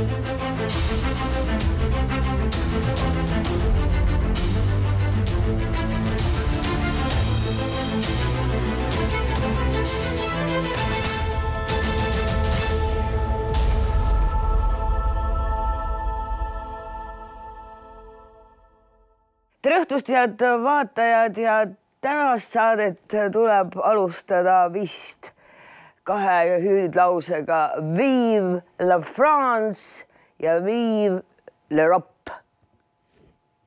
tere õhtust, head vaatajad ja tänast saadet tuleb alustada vist kahe hüüdlausega Vive la France ja Vive l'Europe.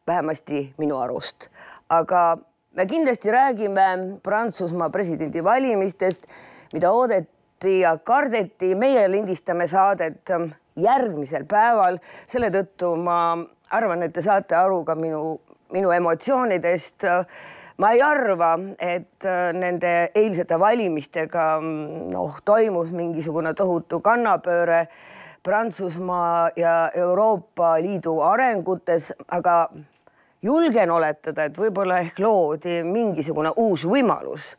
vähemasti minu arust, aga me kindlasti räägime Prantsusmaa presidendivalimistest, mida oodati ja kardeti. meie lindistame saadet järgmisel päeval, selle tõttu ma arvan, et te saate aru ka minu minu emotsioonidest. Ma ei arva, et nende eilsete valimistega noh, toimus mingisugune tohutu kannapööre Prantsusmaa ja Euroopa Liidu arengutes, aga julgen oletada, et võib-olla ehk loodi mingisugune uus võimalus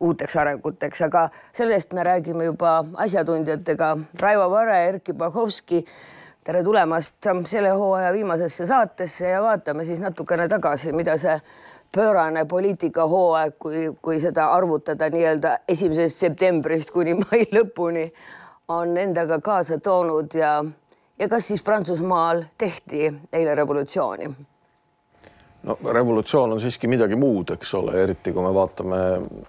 uuteks arenguteks, aga sellest me räägime juba asjatundjatega. Raivo Vare, Erkki Bahovski tere tulemast selle hooaja viimasesse saatesse ja vaatame siis natukene tagasi, mida see pöörane poliitikahooaeg, kui, kui seda arvutada nii-öelda esimesest septembrist kuni mai lõpuni, on endaga kaasa toonud ja, ja kas siis Prantsusmaal tehti eile revolutsiooni? no revolutsioon on siiski midagi muud, eks ole, eriti kui me vaatame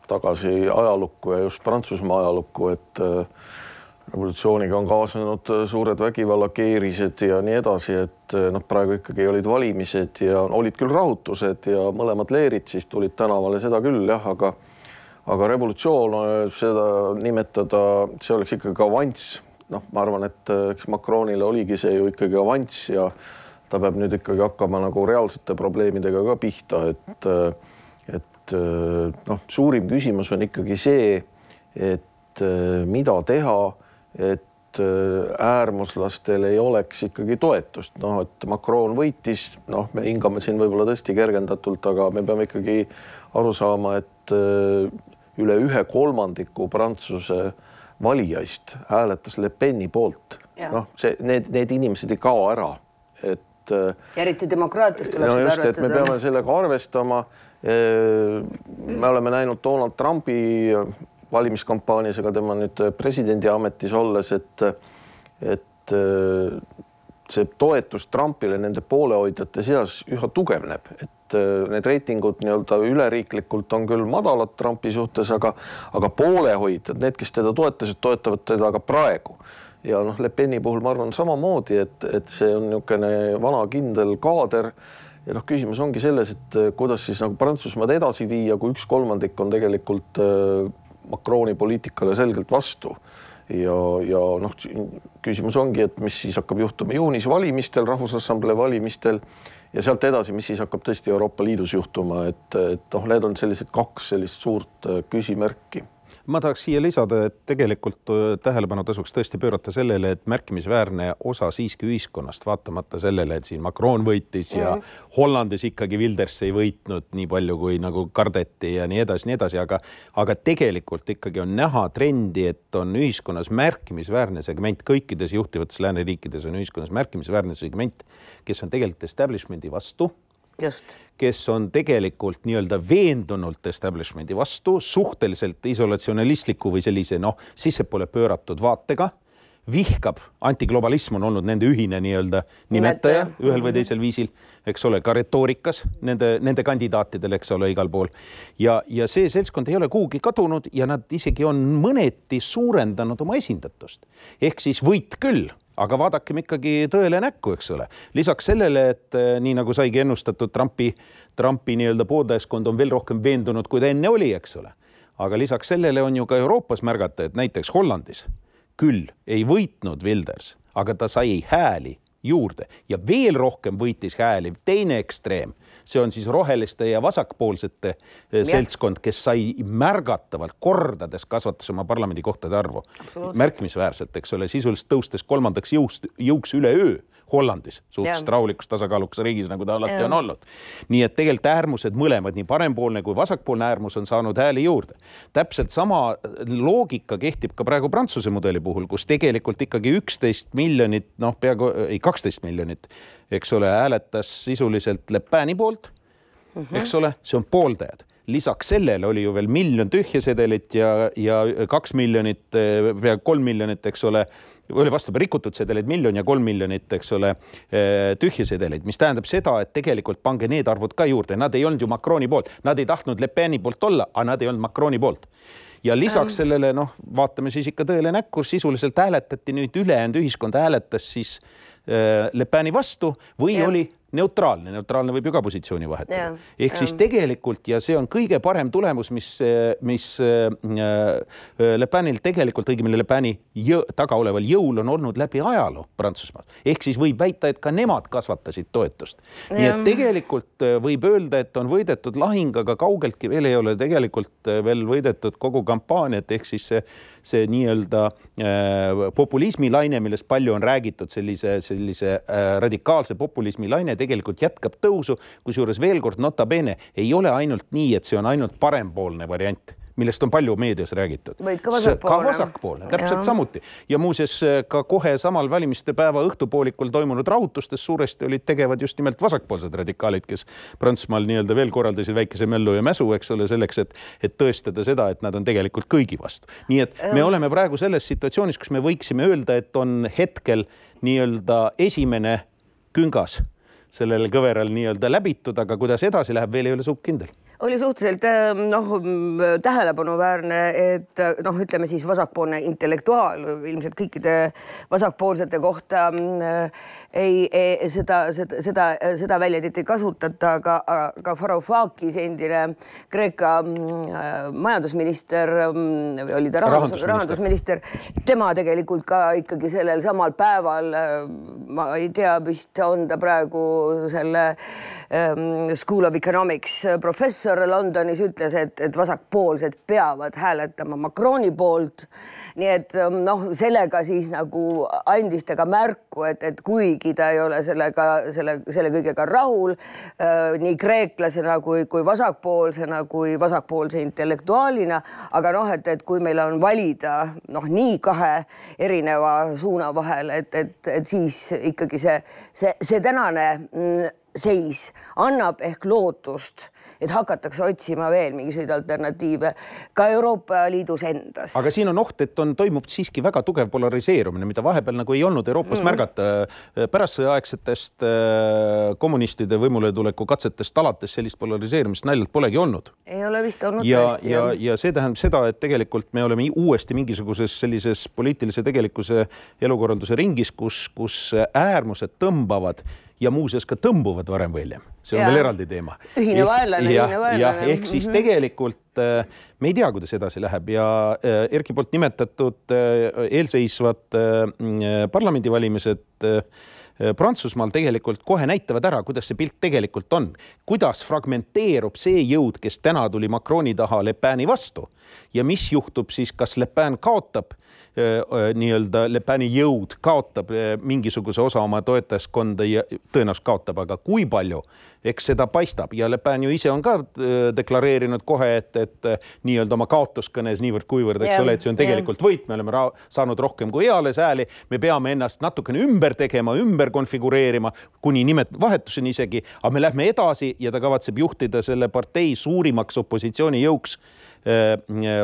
tagasi ajalukku ja just Prantsusmaa ajalukku, et äh, revolutsiooniga on kaasnenud äh, suured vägivallakeerised ja nii edasi, et äh, noh, praegu ikkagi olid valimised ja olid küll rahutused ja mõlemad leerid siis tulid tänavale, seda küll jah, aga aga revolutsioon, äh, seda nimetada, see oleks ikkagi avanss. noh, ma arvan, et eks Macronile oligi see ju ikkagi avanss ja ta peab nüüd ikkagi hakkama nagu reaalsete probleemidega ka pihta, et et noh, suurim küsimus on ikkagi see, et mida teha et äh, äärmuslastel ei oleks ikkagi toetust, noh, et Macron võitis, noh, me hingame siin võib-olla tõesti kergendatult, aga me peame ikkagi aru saama, et äh, üle ühe kolmandiku Prantsuse valijaist hääletas Le Peni poolt. noh, see, need, need inimesed ei kao ära, et. Äh, ja eriti demokraatias tuleb no seda just, arvestada. me peame sellega arvestama. me oleme näinud Donald Trumpi valimiskampaanias ega tema nüüd presidendi ametis olles, et, et äh, see toetus Trumpile nende poolehoidjate seas üha tugevneb, et äh, need reitingud nii-öelda üleriiklikult on küll madalad Trumpi suhtes, aga, aga poolehoidjad, need, kes teda toetasid, toetavad teda ka praegu. Ja noh, Le Peni puhul ma arvan samamoodi, et, et see on niisugune vana kindel kaader. Ja noh, küsimus ongi selles, et kuidas siis nagu Prantsusmaad edasi viia, kui üks kolmandik on tegelikult äh, Macroni poliitikale selgelt vastu. ja, ja noh, küsimus ongi, et mis siis hakkab juhtuma juunis valimistel, Rahvusassamblee valimistel ja sealt edasi, mis siis hakkab tõesti Euroopa Liidus juhtuma, et, et noh, need on sellised kaks sellist suurt küsimärki ma tahaks siia lisada, et tegelikult äh, tähelepanu tasuks tõesti pöörata sellele, et märkimisväärne osa siiski ühiskonnast, vaatamata sellele, et siin Macron võitis ja mm. Hollandis ikkagi Wilders ei võitnud nii palju, kui nagu kardeti ja nii edasi, nii edasi, aga, aga tegelikult ikkagi on näha trendi, et on ühiskonnas märkimisväärne segment, kõikides juhtivates lääneriikides on ühiskonnas märkimisväärne segment, kes on tegelikult establishment'i vastu kes on tegelikult nii-öelda veendunult establishment'i vastu, suhteliselt isolatsionalistliku või sellise noh, sissepoole pööratud vaatega vihkab, antiglobalism on olnud nende ühine nii-öelda nimetaja ühel või teisel viisil, eks ole, ka retoorikas nende, nende kandidaatidel, eks ole, igal pool. ja, ja see seltskond ei ole kuhugi kadunud ja nad isegi on mõneti suurendanud oma esindatust. ehk siis võit küll aga vaadakem ikkagi tõele näkku, eks ole. lisaks sellele, et eh, nii nagu saigi ennustatud, Trumpi, Trumpi nii-öelda pooldajaskond on veel rohkem veendunud, kui ta enne oli, eks ole. aga lisaks sellele on ju ka Euroopas märgata, et näiteks Hollandis küll ei võitnud Wilders, aga ta sai hääli juurde ja veel rohkem võitis hääli teine ekstreem see on siis roheliste ja vasakpoolsete eh, seltskond, kes sai märgatavalt kordades kasvatas oma parlamendikohtade arvu. Märkimisväärselt, eks ole, sisuliselt tõustes kolmandaks jõust, jõuks üleöö Hollandis, suhteliselt rahulikus tasakaalukas riigis, nagu ta alati ja. on olnud. nii et tegelikult äärmused mõlemad, nii parempoolne kui vasakpoolne äärmus on saanud hääli juurde. täpselt sama loogika kehtib ka praegu Prantsuse mudeli puhul, kus tegelikult ikkagi üksteist miljonit, noh, peaaegu ei kaksteist miljonit, eks ole, hääletas sisuliselt Le Peni poolt mm, -hmm. eks ole, see on pooldajad lisaks sellele oli ju veel miljon tühja sedelit ja, ja kaks miljonit, peaaegu kolm miljonit, eks ole, oli vastupidi, rikutud sedeleid miljon ja kolm miljonit, eks ole, tühja sedeleid, mis tähendab seda, et tegelikult pange need arvud ka juurde, nad ei olnud ju Macroni poolt, nad ei tahtnud Le Peni poolt olla, aga nad ei olnud Macroni poolt ja lisaks ähm. sellele noh, vaatame siis ikka tõele näkku, sisuliselt hääletati nüüd ülejäänud ühiskond hääletas siis Le Peni vastu või ja. oli neutraalne, neutraalne võib ju ka positsiooni vahetada. ehk siis tegelikult ja see on kõige parem tulemus, mis, mis äh, Le Penil tegelikult, õigemini Le Peni taga oleval jõul on olnud läbi ajaloo Prantsusmaal. ehk siis võib väita, et ka nemad kasvatasid toetust. nii et tegelikult äh, võib öelda, et on võidetud lahing, aga kaugeltki veel ei ole tegelikult äh, veel võidetud kogu kampaaniat, ehk siis see see nii-öelda äh, populismilaine, millest palju on räägitud, sellise, sellise äh, radikaalse populismilaine tegelikult jätkab tõusu, kusjuures veel kord nota bene ei ole ainult nii, et see on ainult parempoolne variant millest on palju meedias räägitud. ka vasakpoolne. vasakpoolne, täpselt ja. samuti ja muuseas ka kohe samal valimiste päeva õhtupoolikul toimunud rahutustes suuresti olid tegevad just nimelt vasakpoolsed radikaalid, kes Prantsusmaal nii-öelda veel korraldasid väikese möllu ja mäsu, eks ole, selleks, et, et tõestada seda, et nad on tegelikult kõigi vastu. nii et me oleme praegu selles situatsioonis, kus me võiksime öelda, et on hetkel nii-öelda esimene küngas sellel kõveral nii-öelda läbitud, aga kuidas edasi läheb, veel ei ole sugugi kindel oli suhteliselt äh, noh, tähelepanuväärne, et äh, noh, ütleme siis vasakpoolne intellektuaal ilmselt kõikide vasakpoolsete kohta äh, ei, ei, seda, seda, seda, seda väljendit ei kasutata, aga, aga Varoufakis, endine Kreeka majandusminister, oli ta rahandus, rahandusminister, tema tegelikult ka ikkagi sellel samal päeval, ma ei tea, vist on ta praegu selle um, School of Economics professor professor Londonis ütles, et, et vasakpoolsed peavad hääletama Macroni poolt. nii et ähm, noh, sellega siis nagu andis ta ka märku, et, et kuigi ta ei ole sellega, selle, selle kõigega rahul äh, nii kreeklasena kui, kui vasakpoolsena kui vasakpoolse intellektuaalina, aga noh, et, et kui meil on valida noh, nii kahe erineva suuna vahel, et, et, et siis ikkagi see, see, see tänane mm, seis annab ehk lootust, et hakatakse otsima veel mingisuguseid alternatiive ka Euroopa Liidus endas. aga siin on oht, et on, toimub siiski väga tugev polariseerumine, mida vahepeal nagu ei olnud Euroopas mm -hmm. märgata. pärastsõjaaegsetest äh, kommunistide võimuletuleku katsetest alates sellist polariseerumist naljalt polegi olnud. ei ole vist olnud ja, tõesti. ja, ja see tähendab seda, et tegelikult me oleme uuesti mingisuguses sellises poliitilise tegelikkuse elukorralduse ringis, kus, kus äärmused tõmbavad ja muuseas ka tõmbuvad varem või hiljem, see on ja. veel eraldi teema. ühine vaenlane, ühine vaenlane. ehk siis mhm. tegelikult äh, me ei tea, kuidas edasi läheb ja äh, Erki poolt nimetatud äh, eelseisvad parlamendivalimised Prantsusmaal tegelikult kohe näitavad ära, kuidas see pilt tegelikult on, kuidas fragmenteerub see jõud, kes täna tuli Macroni taha Le Peni vastu ja mis juhtub siis, kas Le Pen kaotab nii-öelda Le Peni jõud kaotab mingisuguse osa oma toetajaskonda ja tõenäoliselt kaotab, aga kui palju, eks seda paistab ja Le Pen ju ise on ka deklareerinud kohe, et, et nii-öelda oma kaotuskõnes niivõrd-kuivõrd, eks yeah, ole, et see on tegelikult yeah. võit, me oleme saanud rohkem kui eales hääli, me peame ennast natukene ümber tegema, ümber konfigureerima kuni nimevahetuseni isegi, aga me lähme edasi ja ta kavatseb juhtida selle partei suurimaks opositsioonijõuks Äh,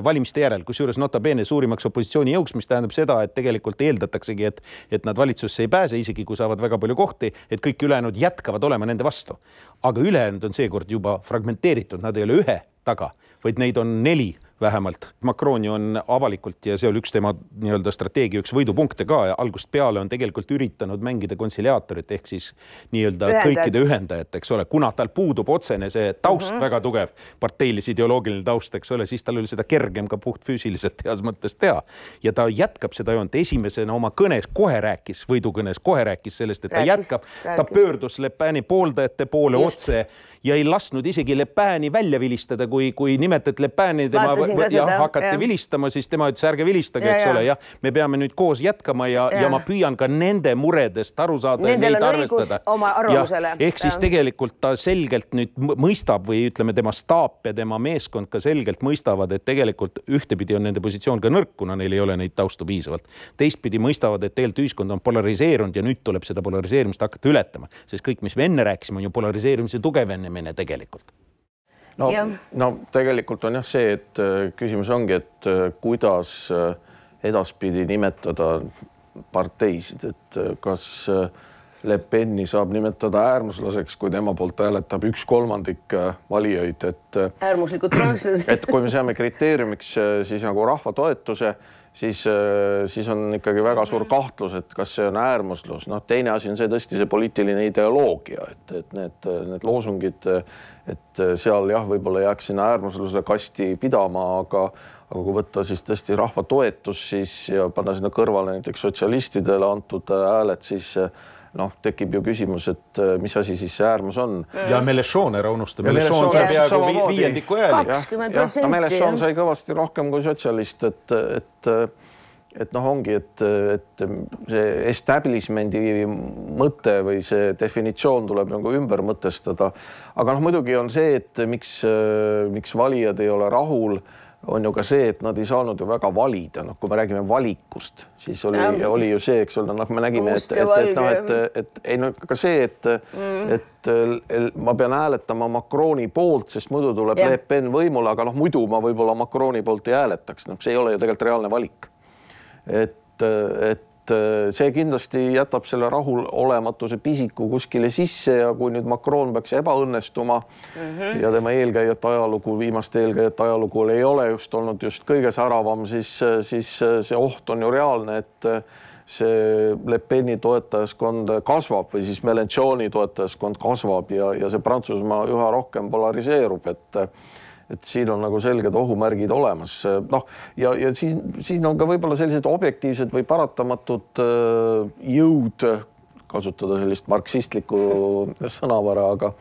valimiste järel, kusjuures nota bene suurimaks opositsioonijõuks, mis tähendab seda, et tegelikult eeldataksegi, et, et nad valitsusse ei pääse, isegi kui saavad väga palju kohti, et kõik ülejäänud jätkavad olema nende vastu. aga ülejäänud on seekord juba fragmenteeritud, nad ei ole ühe taga, vaid neid on neli vähemalt. Macroni on avalikult ja see oli üks tema nii-öelda strateegia üks võidupunkte ka ja algusest peale on tegelikult üritanud mängida kontsiliaatorit ehk siis nii-öelda kõikide ühendajat, eks ole, kuna tal puudub otsene see taust mm -hmm. väga tugev, parteilis ideoloogiline taust, eks ole, siis tal oli seda kergem ka puhtfüüsiliselt heas mõttes teha. ja ta jätkab seda joont, esimesena oma kõnes kohe rääkis, võidukõnes kohe rääkis sellest, et ta rääkis, jätkab, ta pöördus Le Peni pooldajate poole Just. otse ja ei lasknud isegi Le Peni välja vilistada, kui, kui nimetati Le Peni tema ütlesin ka seda. hakati jah. vilistama, siis tema ütles, ärge vilistage, Ja, eks ja. ole, jah, me peame nüüd koos jätkama ja, ja. Ja. ma püüan ka nende muredest aru saada. ja Nendel on õigus oma arvamusele. Ehk siis Jah. tegelikult ta selgelt nüüd mõistab või ütleme, tema staap ja tema meeskond ka selgelt mõistavad, et tegelikult ühtepidi on nende positsioon ka nõrk, kuna neil ei ole neid taustu piisavalt. teistpidi mõistavad, et tegelikult ühiskond on polariseerunud ja nüüd tuleb seda polariseerimist hakata ületama, sest kõik, mis me enne rääkisime, on ju polariseerimise tugevnemine tegelikult no, no tegelikult on jah see, et äh, küsimus ongi, et äh, kuidas äh, edaspidi nimetada parteisid, et kas Le Peni saab nimetada äärmuslaseks, kui tema poolt hääletab üks kolmandik valijaid, et äärmuslikud prantslased. et kui me seame kriteeriumiks siis nagu rahva toetuse, siis, siis on ikkagi väga suur kahtlus, et kas see on äärmuslus, noh, teine asi on see tõesti see poliitiline ideoloogia, et, et need, need loosungid, et seal jah, võib-olla jääks sinna äärmusluse kasti pidama, aga aga kui võtta siis tõesti rahva toetus, siis ja panna sinna kõrvale näiteks sotsialistidele antud hääled, siis noh, tekib ju küsimus, et mis asi siis see äärmus on. ja Melechon ära unusta, Ja Melechon Melechon sai täpselt peaaegu vi- samamoodi. viiendiku hääli. Kaks. 20%, Melechon jah. sai kõvasti rohkem kui sotsialist, et, et et noh, ongi, et, et see establishment'i mõte või see definitsioon tuleb nagu ümber mõtestada. aga noh, muidugi on see, et miks, miks valijad ei ole rahul, on ju ka see, et nad ei saanud ju väga valida, noh, kui me räägime valikust, siis oli, oli ju see, eks ole, noh, me nägime, et, et, ja et noh, et, et ei no ka see, et mm., et ma pean hääletama Macroni poolt, sest muidu tuleb Jah. Le Pen võimule, aga noh, muidu ma võib-olla Macroni poolt ei hääletaks, noh, see ei ole ju tegelikult reaalne valik. et, et see kindlasti jätab selle rahulolematuse pisiku kuskile sisse ja kui nüüd Macron peaks ebaõnnestuma mm -hmm. ja tema eelkäijate ajalugu, viimaste eelkäijate ajalugu ei ole just olnud just kõige säravam, siis, siis see oht on ju reaalne, et see Le Peni toetajaskond kasvab või siis Melenchoni toetajaskond kasvab ja, ja see Prantsusmaa üha rohkem polariseerub, et et siin on nagu selged ohumärgid olemas, noh ja, ja siin, siin on ka võib-olla sellised objektiivsed või paratamatud äh, jõud, kasutada sellist marksistlikku sõnavara, aga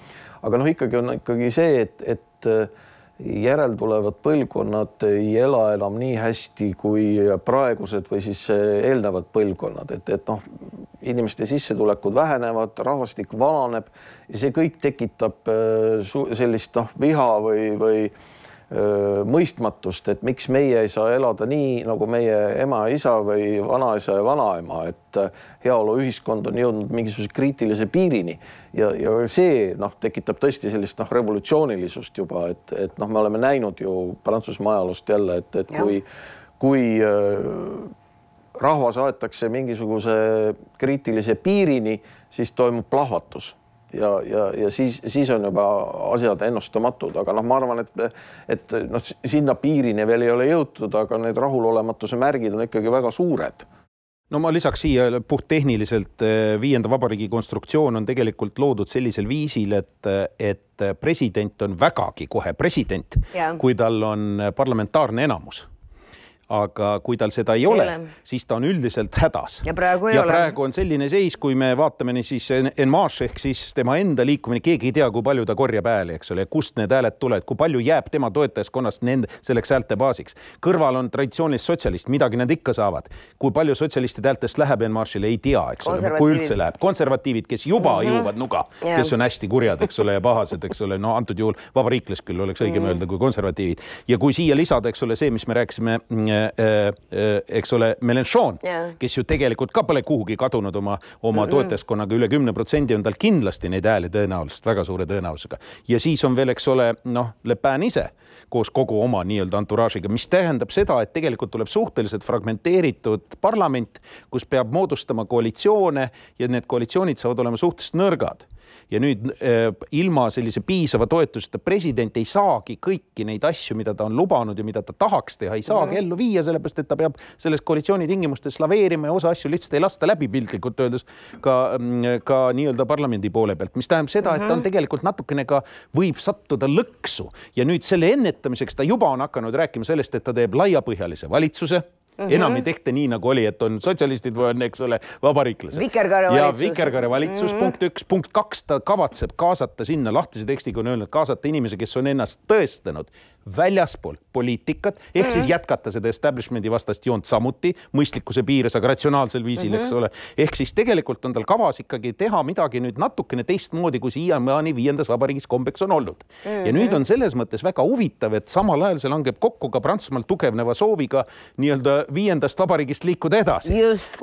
aga noh, ikkagi on ikkagi see, et, et äh, järeltulevad põlvkonnad ei ela enam nii hästi kui praegused või siis äh, eelnevad põlvkonnad, et, et noh, inimeste sissetulekud vähenevad, rahvastik vananeb ja see kõik tekitab äh, sellist noh, viha või, või öö, mõistmatust, et miks meie ei saa elada nii nagu meie ema ja isa või vanaisa ja vanaema, et äh, heaoluühiskond on jõudnud mingisuguse kriitilise piirini ja, ja see noh, tekitab tõesti sellist noh, revolutsioonilisust juba, et, et noh, me oleme näinud ju Prantsusmaa ajaloost jälle, et, et Jah. kui, kui rahvas aetakse mingisuguse kriitilise piirini, siis toimub plahvatus. Ja, ja, ja siis, siis on juba asjad ennustamatud, aga noh, ma arvan, et, et noh, sinna piirini veel ei ole jõutud, aga need rahulolematuse märgid on ikkagi väga suured. No ma lisaks siia puhttehniliselt eh, viienda vabariigi konstruktsioon on tegelikult loodud sellisel viisil, et, et president on vägagi kohe president, kui tal on parlamentaarne enamus aga kui tal seda ei ole, siis ta on üldiselt hädas. Ja praegu ei ja ole. praegu on selline seis, kui me vaatame nii siis En Marche ehk siis tema enda liikumine, keegi ei tea, kui palju ta korjab hääli, eks ole, kust need hääled tulevad, kui palju jääb tema toetajaskonnast nende, selleks häälte baasiks. kõrval on traditsioonilised sotsialist, midagi nad ikka saavad. kui palju sotsialistide häältest läheb En Marche'ile, ei tea, eks ole, kui üldse läheb. konservatiivid, kes juba mm -hmm. juuvad nuga, Jah. kes on hästi kurjad, eks ole, ja pahased, eks ole, no antud juhul vabariiklased küll oleks õigem mm. öelda kui konservatiivid. ja kui siia lisada, eks ole, see, mis me rääkisime mm, eks ole, Melenchon Jah. kes ju tegelikult ka pole kuhugi kadunud oma, oma mm -hmm. toetajaskonnaga üle kümne protsendi on tal kindlasti neid hääli tõenäoliselt väga suure tõenäosusega. ja siis on veel, eks ole, noh, Le Pen ise koos kogu oma nii-öelda entouraažiga, mis tähendab seda, et tegelikult tuleb suhteliselt fragmenteeritud parlament, kus peab moodustama koalitsioone ja need koalitsioonid saavad olema suhteliselt nõrgad ja nüüd äh, ilma sellise piisava toetuseta president ei saagi kõiki neid asju, mida ta on lubanud ja mida ta tahaks teha, ei saagi mm -hmm. ellu viia, sellepärast et ta peab selles koalitsiooni tingimustes laveerima ja osa asju lihtsalt ei lasta läbi piltlikult öeldes ka, ka nii-öelda parlamendi poole pealt, mis tähendab seda, et ta on tegelikult natukene ka võib sattuda lõksu. Ja nüüd selle ennetamiseks ta juba on hakanud rääkima sellest, et ta teeb laiapõhjalise valitsuse Mm -hmm. enam ei tehta nii, nagu oli, et on sotsialistid või on, eks ole, vabariiklased. Vikerkaare ja valitsus. vikerkaare valitsus mm, -hmm. punkt üks, punkt kaks, ta kavatseb kaasata sinna lahtise tekstiga on öelnud, kaasata inimese, kes on ennast tõestanud väljaspool poliitikat ehk mm -hmm. siis jätkata seda establishment'i vastast joont samuti mõistlikkuse piires, aga ratsionaalsel viisil mm, -hmm. eks ole. ehk siis tegelikult on tal kavas ikkagi teha midagi nüüd natukene teistmoodi, kui siiamaani viiendas vabariigis kombeks on olnud mm. -hmm. ja nüüd on selles mõttes väga huvitav, et samal ajal see langeb kokku ka Prantsusmaal tugevneva sooviga nii-öelda viiendast vabariigist liikuda edasi.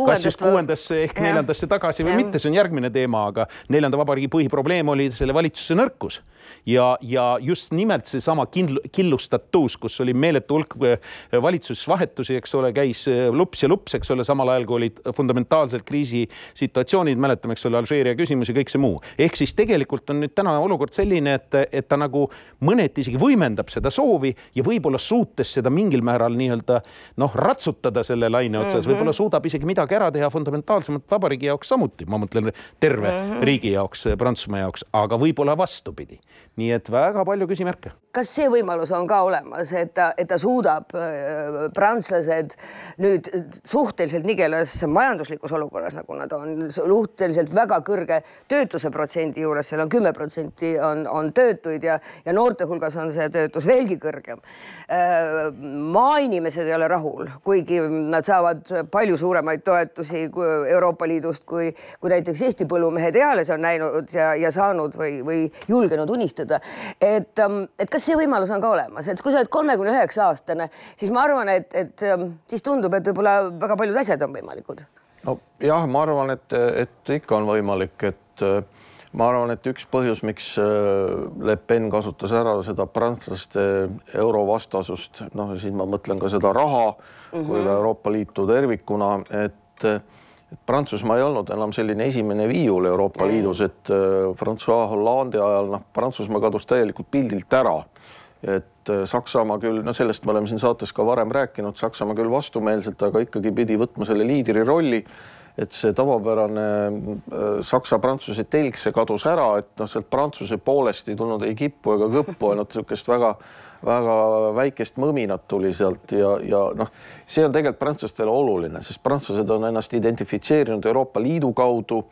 kas just kuuendasse ehk ja. neljandasse tagasi või ja. mitte, see on järgmine teema, aga neljanda vabariigi põhiprobleem oli selle valitsuse nõrkus ja, ja just nimelt seesama killustatus, kus oli meeletu hulk äh, valitsusvahetusi, eks ole, käis äh, lups ja lups, eks ole, samal ajal kui olid fundamentaalselt kriisisituatsioonid, mäletame, eks ole, Alžeeria küsimus ja kõik see muu. ehk siis tegelikult on nüüd täna olukord selline, et, et ta nagu mõneti isegi võimendab seda soovi ja võib-olla suutes seda mingil määral nii-öelda noh, ratsutada selle laine otsas mm -hmm., võib-olla suudab isegi midagi ära teha fundamentaalsemalt vabariigi jaoks samuti, ma mõtlen terve mm -hmm. riigi jaoks, Prantsusmaa jaoks, aga võib-olla vastupidi nii et väga palju küsimärke. Kas see võimalus on ka olemas, et ta, et ta suudab äh, prantslased nüüd suhteliselt nigelas majanduslikus olukorras, nagu nad on, suhteliselt väga kõrge töötuse protsendi juures, seal on kümme protsenti on, on töötuid ja, ja noorte hulgas on see töötus veelgi kõrgem äh,. maainimesed ei ole rahul, kuigi nad saavad palju suuremaid toetusi Euroopa Liidust, kui, kui näiteks Eesti põllumehed eales on näinud ja, ja saanud või, või julgenud unistada et, ähm, et kas see võimalus on ka olemas, et kui sa oled kolmekümne üheksa aastane, siis ma arvan, et, et ähm, siis tundub, et võib-olla väga paljud asjad on võimalikud. no jah, ma arvan, et, et ikka on võimalik, et äh, ma arvan, et üks põhjus, miks äh, Le Pen kasutas ära seda prantslaste eurovastasust, noh, siin ma mõtlen ka seda raha mm -hmm. kui ka Euroopa Liitu tervikuna, et et Prantsusmaa ei olnud enam selline esimene viiul Euroopa Liidus, et äh, Francois Hollande ajal noh, Prantsusmaa kadus täielikult pildilt ära. et äh, Saksamaa küll, no sellest me oleme siin saates ka varem rääkinud, Saksamaa küll vastumeelselt, aga ikkagi pidi võtma selle liidri rolli. Et see tavapärane äh, saksa-prantsuse telg, see kadus ära, et noh, sealt prantsuse poolest ei tulnud ei kippu ega kõppu, ainult niisugust väga väga väikest mõminat tuli sealt ja, ja noh, see on tegelikult prantslastele oluline, sest prantslased on ennast identifitseerinud Euroopa Liidu kaudu.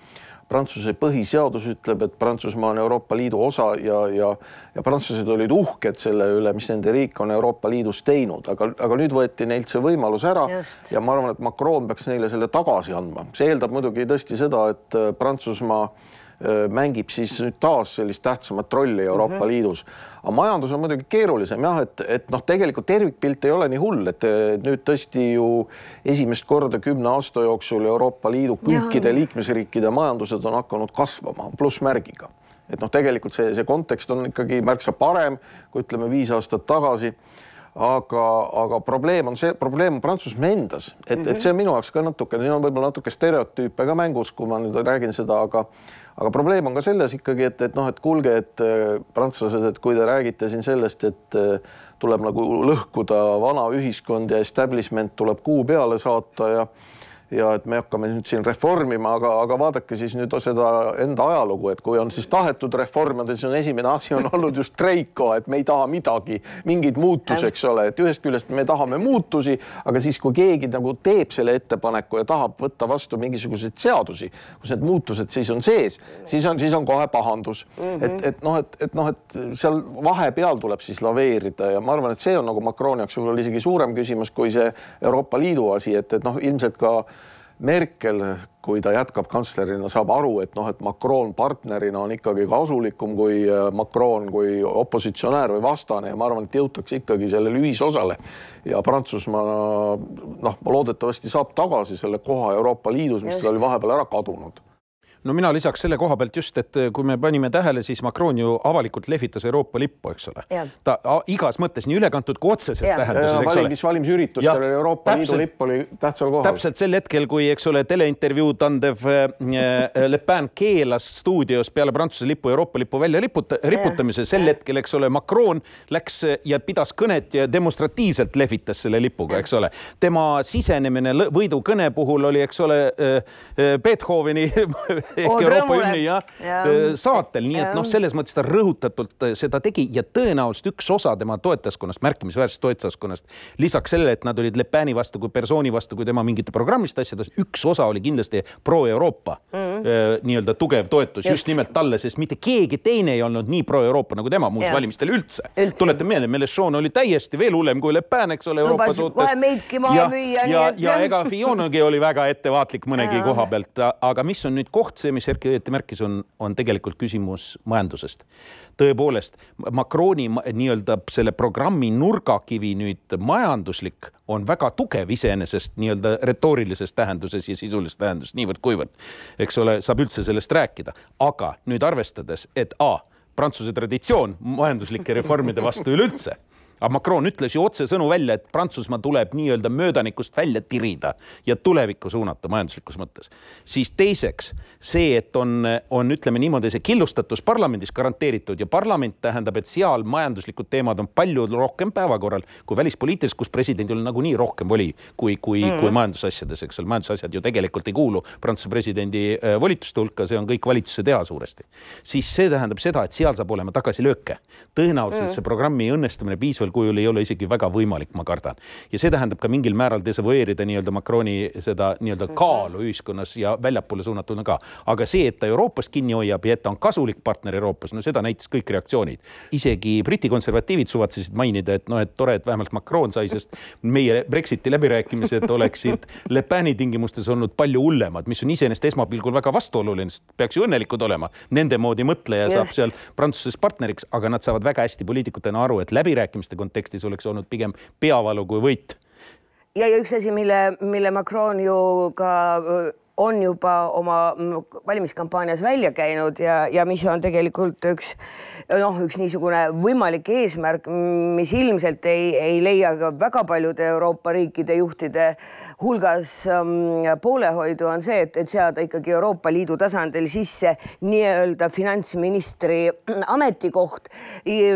Prantsuse põhiseadus ütleb, et Prantsusmaa on Euroopa Liidu osa ja, ja, ja prantslased olid uhked selle üle, mis nende riik on Euroopa Liidus teinud, aga, aga nüüd võeti neilt see võimalus ära Just. ja ma arvan, et Macron peaks neile selle tagasi andma. see eeldab muidugi tõesti seda, et Prantsusmaa mängib siis taas sellist tähtsamat rolli Euroopa mm -hmm. Liidus. aga majandus on muidugi keerulisem jah, et, et noh, tegelikult tervikpilt ei ole nii hull, et nüüd tõesti ju esimest korda kümne aasta jooksul Euroopa Liidu kõikide liikmesriikide majandused on hakanud kasvama plussmärgiga. et noh, tegelikult see, see kontekst on ikkagi märksa parem kui ütleme viis aastat tagasi aga, aga probleem on see, probleem on Prantsusmaa endas, et mm, -hmm. et see on minu jaoks ka natuke, siin on võib-olla natuke stereotüüpe ka mängus, kui ma nüüd räägin seda, aga aga probleem on ka selles ikkagi, et, et noh, et kuulge, et äh, prantslased, et kui te räägite siin sellest, et äh, tuleb nagu lõhkuda vana ühiskond ja establishment tuleb kuu peale saata ja ja et me hakkame nüüd siin reformima, aga, aga vaadake siis nüüd seda enda ajalugu, et kui on siis tahetud reformida, siis on esimene asi on olnud just Treiko, et me ei taha midagi, mingeid muutusi, eks ole, et ühest küljest me tahame muutusi, aga siis, kui keegi nagu teeb selle ettepaneku ja tahab võtta vastu mingisuguseid seadusi, kus need muutused siis on sees, siis on, siis on kohe pahandus mm. -hmm. et, et noh, et, et noh, et seal vahepeal tuleb siis laveerida ja ma arvan, et see on nagu Macroni jaoks võib-olla isegi suurem küsimus kui see Euroopa Liidu asi, et, et noh, ilmselt ka Merkel, kui ta jätkab kantslerina, saab aru, et noh, et Macron partnerina on ikkagi kasulikum kui äh, Macron kui opositsionäär või vastane ja ma arvan, et jõutakse ikkagi sellele ühisosale. ja Prantsusmaa noh, loodetavasti saab tagasi selle koha Euroopa Liidus, mis tal oli vahepeal ära kadunud no mina lisaks selle koha pealt just, et kui me panime tähele, siis Macron ju avalikult lehvitas Euroopa lippu, eks ole. ta igas mõttes nii ülekantud kui otseses tähenduses, eks valimis, ole. valimisüritustel Euroopa täpselt, Liidu lipp oli tähtsal kohal. täpselt sel hetkel, kui, eks ole, teleintervjuud andev äh, Le Pen keelas stuudios peale Prantsuse lipu Euroopa lipu välja liputa, riputamise, sel hetkel, eks ole, Macron läks ja pidas kõnet ja demonstratiivselt lehvitas selle lipuga, eks ole. tema sisenemine võidukõne puhul oli, eks ole, Beethoveni ehk Euroopa hümni jah ja. saatel, nii et noh, selles mõttes ta rõhutatult seda tegi ja tõenäoliselt üks osa tema toetajaskonnast, märkimisväärsest toetajaskonnast, lisaks sellele, et nad olid Le Peni vastu kui persooni vastu, kui tema mingite programmiliste asjades, üks osa oli kindlasti pro-Euroopa mm -hmm. nii-öelda tugev toetus just. just nimelt talle, sest mitte keegi teine ei olnud nii pro-Euroopa nagu tema muuseas valimistel üldse, üldse.. tuletan meelde, Melechon oli täiesti veel hullem kui Le Pen, eks ole, Euroopa suhtes. kohe meidki maha müüa. ja, ja, ja ega Fionagi oli väga ettevaatlik mõnegi koha pealt, aga mis on nüüd koht, see, mis Erki õieti märkis, on, on tegelikult küsimus majandusest. tõepoolest, Macroni nii-öelda selle programmi nurgakivi nüüd majanduslik on väga tugev iseenesest nii-öelda retoorilises tähenduses ja sisulises tähenduses niivõrd-kuivõrd, eks ole, saab üldse sellest rääkida, aga nüüd arvestades, et A Prantsuse traditsioon majanduslike reformide vastu üleüldse aga Macron ütles ju otsesõnu välja, et Prantsusmaa tuleb nii-öelda möödanikust välja tirida ja tulevikku suunata majanduslikus mõttes. siis teiseks see, et on, on, ütleme niimoodi, see killustatus parlamendis garanteeritud ja parlament tähendab, et seal majanduslikud teemad on palju rohkem päevakorral kui välispoliitikas, kus presidendil nagunii rohkem voli kui, kui mm., kui majandusasjades, eks ole, majandusasjad ju tegelikult ei kuulu Prantsuse presidendi äh, volituste hulka, see on kõik valitsuse teha suuresti. siis see tähendab seda, et seal saab olema tagasilööke. tõenäoliselt mm. see programmi õnnestumine piisavalt praegusel kujul ei ole isegi väga võimalik, ma kardan. ja see tähendab ka mingil määral desavoueerida nii-öelda Macroni seda nii-öelda mhm. kaalu ühiskonnas ja väljapoole suunatuna ka. aga see, et ta Euroopas kinni hoiab ja et ta on kasulik partner Euroopas, no seda näitas kõik reaktsioonid. isegi Briti konservatiivid suvatsesid mainida, et noh, et tore, et vähemalt Macron sai, sest meie Brexiti läbirääkimised oleksid Le Peni tingimustes olnud palju hullemad, mis on iseenesest esmapilgul väga vastuoluline, sest peaks ju õnnelikud olema. Nende moodi mõtleja saab seal Prantsuses partneriks, aga nad saavad väga hästi poliitikutena aru, et läbirääkimiste kontekstis oleks olnud pigem peavalu kui võit. ja, ja üks asi, mille, mille Macron ju ka on juba oma valimiskampaanias välja käinud ja, ja mis on tegelikult üks noh, üks niisugune võimalik eesmärk, mis ilmselt ei, ei leia ka väga paljude Euroopa riikide juhtide hulgas ähm, poolehoidu, on see, et, et seada ikkagi Euroopa Liidu tasandil sisse nii-öelda finantsministri ametikoht,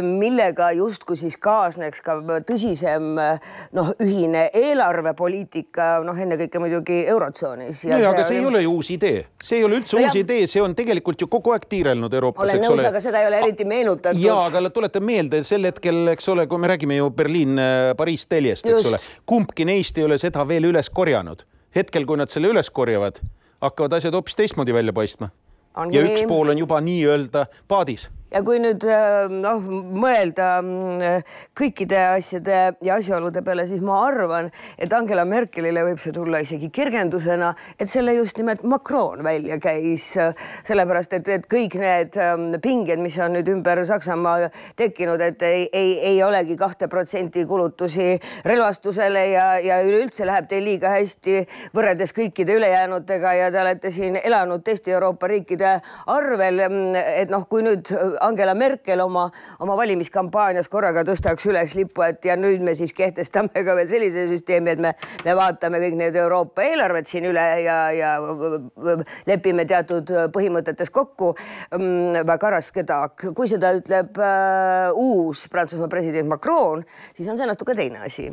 millega justkui siis kaasneks ka tõsisem noh, ühine eelarvepoliitika, noh, ennekõike muidugi Eurotsoonis. ja, ja aga see ei ole ju uus idee, see ei ole üldse no, uus idee, see on tegelikult ju kogu aeg tiirelnud Euroopas. olen nõus, aga seda ei ole eriti meenutatud. ja, aga tuletan meelde sel hetkel, eks ole, kui me räägime ju Berliin-Pariis teljest, eks ole, kumbki neist ei ole seda veel üles korjanud. hetkel, kui nad selle üles korjavad, hakkavad asjad hoopis teistmoodi välja paistma. ja üks pool on juba nii-öelda paadis ja kui nüüd äh, noh, mõelda mm, kõikide asjade ja asjaolude peale, siis ma arvan, et Angela Merkelile võib see tulla isegi kergendusena, et selle just nimelt Macron välja käis, sellepärast et, et kõik need ähm, pinged, mis on nüüd ümber Saksamaa tekkinud, et ei, ei, ei olegi kahte protsenti kulutusi relvastusele ja, ja üleüldse läheb teil liiga hästi võrreldes kõikide ülejäänutega ja te olete siin elanud teiste Euroopa riikide arvel. et noh, kui nüüd Angela Merkel oma, oma valimiskampaanias korraga tõstaks üles lipu, et ja nüüd me siis kehtestame ka veel sellise süsteemi, et me, me vaatame kõik need Euroopa eelarved siin üle ja, ja lepime teatud põhimõtetes kokku. Mm, väga raske taak, kui seda ütleb äh, uus Prantsusmaa president Macron, siis on see natuke teine asi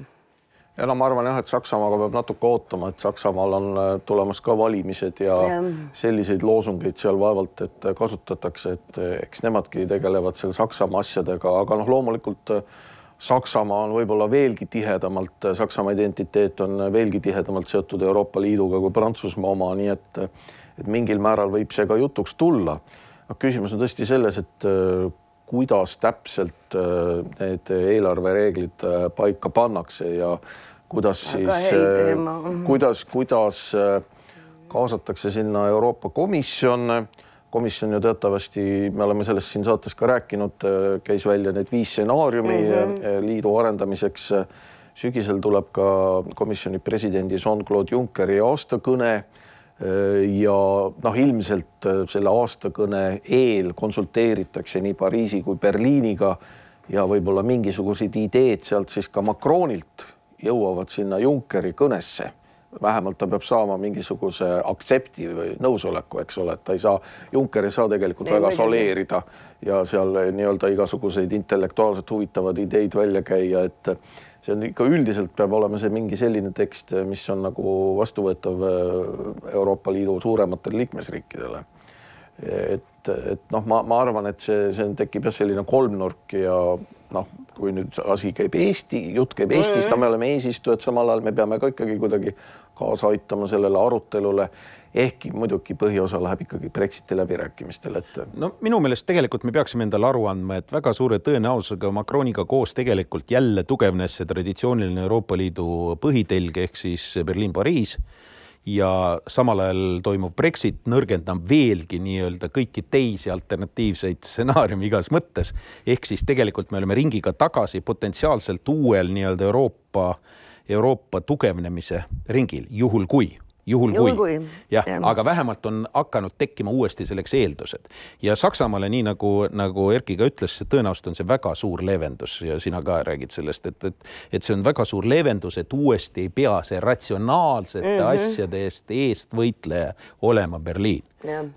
ja no ma arvan jah, et Saksamaaga peab natuke ootama, et Saksamaal on äh, tulemas ka valimised ja, ja selliseid loosungeid seal vaevalt, et kasutatakse, et äh, eks nemadki tegelevad seal Saksamaa asjadega, aga noh, loomulikult äh, Saksamaa on võib-olla veelgi tihedamalt, Saksamaa identiteet on veelgi tihedamalt seotud Euroopa Liiduga kui Prantsusmaa oma, nii et et mingil määral võib see ka jutuks tulla. noh, küsimus on tõesti selles, et kuidas täpselt need eelarvereeglid paika pannakse ja kuidas siis, äh, kuidas, kuidas äh, kaasatakse sinna Euroopa Komisjon. komisjon ju teatavasti, me oleme sellest siin saates ka rääkinud, äh, käis välja need viis stsenaariumi mm -hmm. liidu arendamiseks. sügisel tuleb ka komisjoni presidendi Jean-Claude Junckeri aastakõne ja noh, ilmselt selle aastakõne eel konsulteeritakse nii Pariisi kui Berliiniga ja võib-olla mingisugused ideed sealt siis ka Macronilt jõuavad sinna Junckeri kõnesse. Vähemalt ta peab saama mingisuguse aktsepti või nõusoleku, eks ole, et ta ei saa, Juncker ei saa tegelikult ei, väga soleerida ja seal nii-öelda igasuguseid intellektuaalselt huvitavaid ideid välja käia, et see on ikka üldiselt peab olema see mingi selline tekst, mis on nagu vastuvõetav Euroopa Liidu suurematele liikmesriikidele. Et, et noh, ma, ma arvan, et see, see tekib jah, selline kolmnurk ja noh, kui nüüd asi käib Eesti, jutt käib Eestist, me oleme eesistujad, samal ajal me peame ka ikkagi kuidagi kaasa aitama sellele arutelule ehkki muidugi põhiosa läheb ikkagi Brexiti läbirääkimistele, et. no minu meelest tegelikult me peaksime endale aru andma, et väga suure tõenäosusega Macroniga koos tegelikult jälle tugevnes see traditsiooniline Euroopa Liidu põhitelg ehk siis Berliin-Pariis ja samal ajal toimuv Brexit nõrgendab veelgi nii-öelda kõiki teisi alternatiivseid stsenaariume igas mõttes. ehk siis tegelikult me oleme ringiga tagasi potentsiaalselt uuel nii-öelda Euroopa, Euroopa tugevnemise ringil, juhul kui juhul, kui, kui.. jah ja., aga vähemalt on hakanud tekkima uuesti selleks eeldused ja Saksamaale, nii nagu, nagu Erki ka ütles, tõenäoliselt on see väga suur leevendus ja sina ka räägid sellest, et, et, et see on väga suur leevendus, et uuesti ei pea see ratsionaalsete mm -hmm. asjade eest eestvõitleja olema Berliin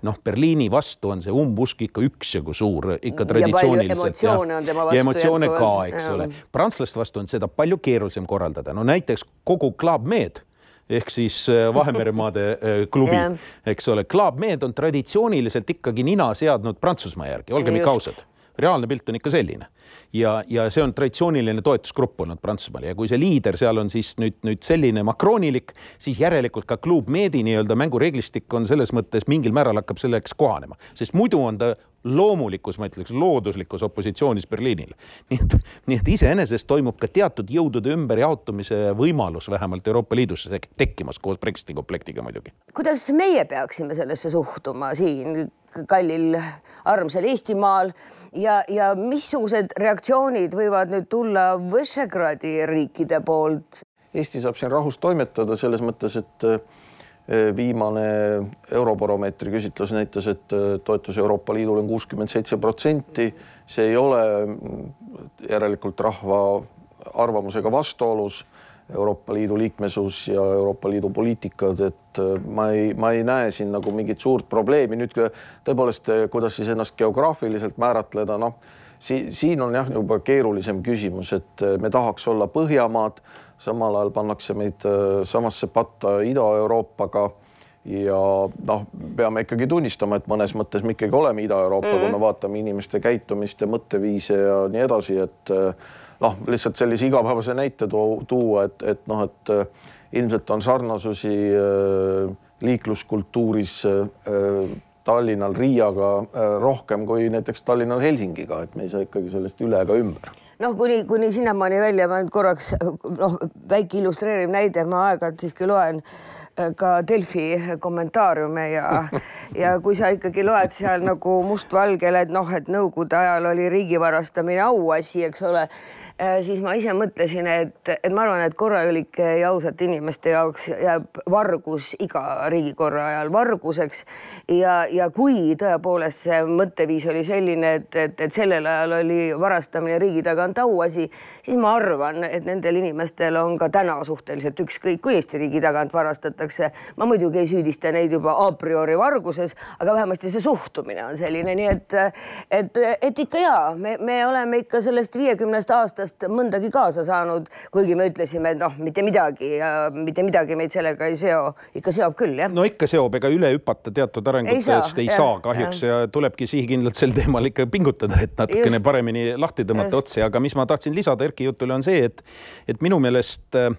noh, Berliini vastu on see umbusk ikka üksjagu suur, ikka traditsiooniliselt. ja emotsioone ka, eks ole. prantslaste vastu on seda palju keerulisem korraldada, no näiteks kogu Club Med ehk siis äh, Vahemeremaade äh, klubi eks ole, Club Med on traditsiooniliselt ikkagi nina seadnud Prantsusmaa järgi, olgem ikka ausad reaalne pilt on ikka selline ja, ja see on traditsiooniline toetusgrupp olnud Prantsusmaal ja kui see liider seal on siis nüüd, nüüd selline Macronilik, siis järelikult ka Club Medi nii-öelda mängureeglistik on selles mõttes mingil määral hakkab selleks kohanema, sest muidu on ta loomulikus, ma ütleks, looduslikus opositsioonis Berliinile. nii et, nii et iseenesest toimub ka teatud jõudude ümberjaotumise võimalus vähemalt Euroopa Liidus tekkimas koos Brexiti komplektiga muidugi. kuidas meie peaksime sellesse suhtuma siin kallil armsal Eestimaal ja, ja missugused reaktsioonid võivad nüüd tulla Võšegradi riikide poolt? Eesti saab siin rahus toimetada selles mõttes, et Eh, viimane Eurobaromeetri küsitlus näitas, et eh, toetus Euroopa Liidule on kuuskümmend seitse protsenti. see ei ole mm, järelikult rahva arvamusega vastuolus. Euroopa Liidu liikmesus ja Euroopa Liidu poliitikad, et eh, ma ei, ma ei näe siin nagu mingit suurt probleemi. nüüd tõepoolest, kuidas siis ennast geograafiliselt määratleda, noh si, siin on jah, juba keerulisem küsimus, et me tahaks olla Põhjamaad samal ajal pannakse meid äh, samasse patta Ida-Euroopaga ja noh, peame ikkagi tunnistama, et mõnes mõttes me ikkagi oleme Ida-Euroopa mm, -hmm. kui me mhm. vaatame inimeste käitumist ja mõtteviise ja nii edasi, et äh, noh, lihtsalt sellise igapäevase näite tuua, et, et noh, et äh, ilmselt on sarnasusi liikluskultuuris Tallinnal Riiaga rohkem kui näiteks Tallinnal Helsingiga, et me ei saa ikkagi sellest üle ega ümber. Noh, kuni, kuni sinnamaani välja ma nüüd korraks noh, väike illustreeriv näide, ma aeg-ajalt siiski loen äh, ka Delfi kommentaariume ja, ja kui sa ikkagi loed seal nagu mustvalgel, et noh, et nõukogude ajal oli riigi varastamine auasi, eks ole Äh, siis ma ise mõtlesin, et, et ma arvan, et korralike ja ausate inimeste jaoks jääb vargus iga riigikorra ajal varguseks. ja, ja kui tõepoolest see mõtteviis oli selline, et, et, et sellel ajal oli varastamine riigi tagant auasi, siis ma arvan, et nendel inimestel on ka täna suhteliselt ükskõik, kui Eesti riigi tagant varastatakse. Ma muidugi ei süüdista neid juba a priori varguses, aga vähemasti see suhtumine on selline, nii et, et, et ikka ja me, me oleme ikka sellest viiekümnest aastast mõndagi kaasa saanud, kuigi me ütlesime, et noh, mitte midagi mitte midagi meid sellega ei seo, ikka seob küll jah. no ikka seob, ega üle hüpata teatud arengutest ei, ei saa kahjuks ja. ja tulebki sihikindlalt sel teemal ikka pingutada, et natukene Just. paremini lahti tõmmata otsi, aga mis ma tahtsin lisada Erki jutule on see, et, et minu meelest äh,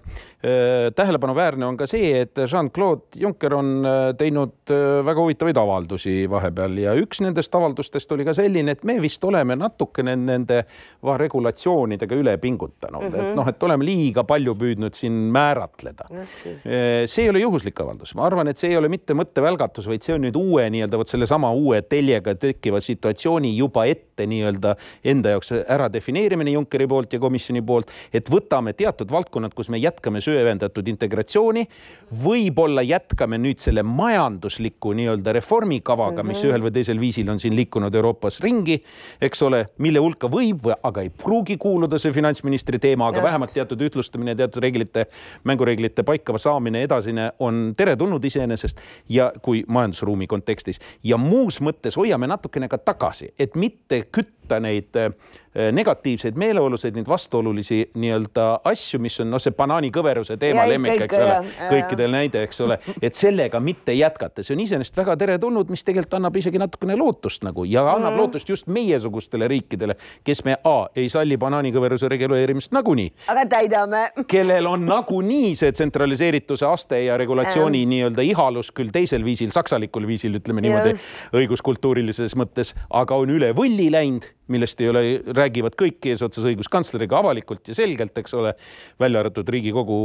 tähelepanuväärne on ka see, et Jean-Claude Juncker on äh, teinud äh, väga huvitavaid avaldusi vahepeal ja üks nendest avaldustest oli ka selline, et me vist oleme natukene nende regulatsioonidega üle pingutanud mm, -hmm. et mhm. noh, et oleme liiga palju püüdnud siin määratleda. see ei ole juhuslik avaldus, ma arvan, et see ei ole mitte mõttevälgatus, vaid see on nüüd uue nii-öelda vot sellesama uue teljega tekkiva situatsiooni juba ette nii-öelda enda jaoks ära defineerimine Junckeri poolt ja komisjoni poolt, et võtame teatud valdkonnad, kus me jätkame süvendatud integratsiooni, võib-olla jätkame nüüd selle majandusliku nii-öelda reformikavaga mm, -hmm. mis mhm. ühel või teisel viisil on siin liikunud Euroopas ringi, eks ole, mille hulka võib või aga ei pruugi kuuluda see finantsministri teema, aga Just. vähemalt teatud ütlustamine, teatud reeglite, mängureeglite paika saamine edasine on teretulnud iseenesest ja kui majandusruumi kontekstis ja muus mõttes hoiame natukene ka tagasi, et mitte kütta võtta neid äh, negatiivseid meeleolusid, neid vastuolulisi nii-öelda asju, mis on noh, see banaanikõveruse teema Ja lemmik, eks ole kõikidel näide, eks ole, et sellega mitte jätkata, see on iseenesest väga teretulnud, mis tegelikult annab isegi natukene lootust nagu ja annab mm. lootust just meiesugustele riikidele, kes me A ei salli banaanikõveruse reguleerimist nagunii aga täidame. kellel on nagunii see tsentraliseerituse aste ja regulatsiooni Ähm. nii-öelda ihalus küll teisel viisil, saksalikul viisil, ütleme niimoodi õiguskultuurilises mõttes, aga on üle võlli läinud, millest ei ole, räägivad kõik eesotsas õiguskantsleriga avalikult ja selgelt, eks ole, välja arvatud Riigikogu